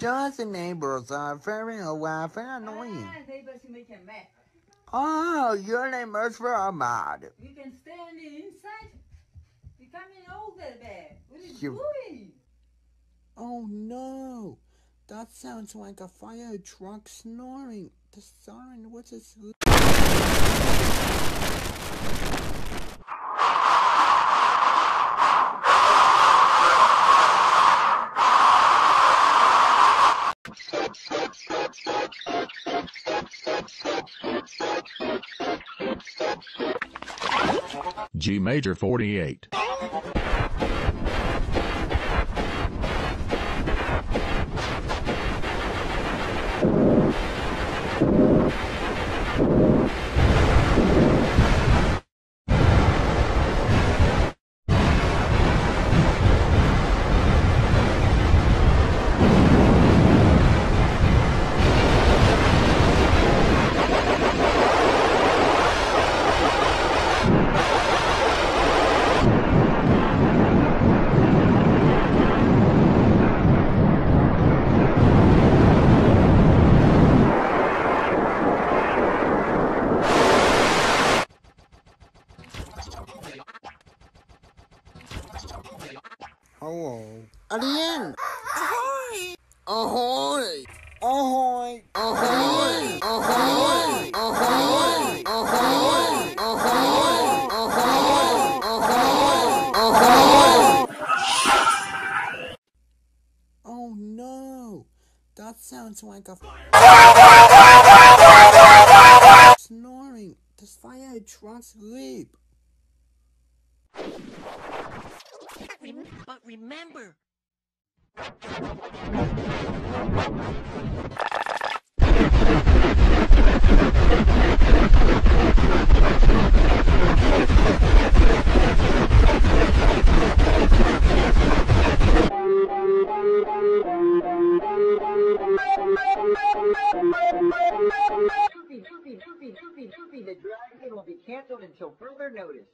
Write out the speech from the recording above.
Just the neighbors are very aware, very annoying. Ah, neighbors make a mess. Oh, your neighbors very mad. You can stand inside. Becoming older there. What are you doing? Oh no, that sounds like a fire truck snoring. The siren was asleep. G major 48. Hello. At the end. Ahoy! Ahoy! Ahoy! Ahoy! Ahoy! Ahoy! Ahoy! Ahoy! Oh no! That sounds like a snoring. Does fire truck sleep? remember. Toothy, Toothy, Toothy, Toothy, Toothy, the dragon will be canceled until further notice.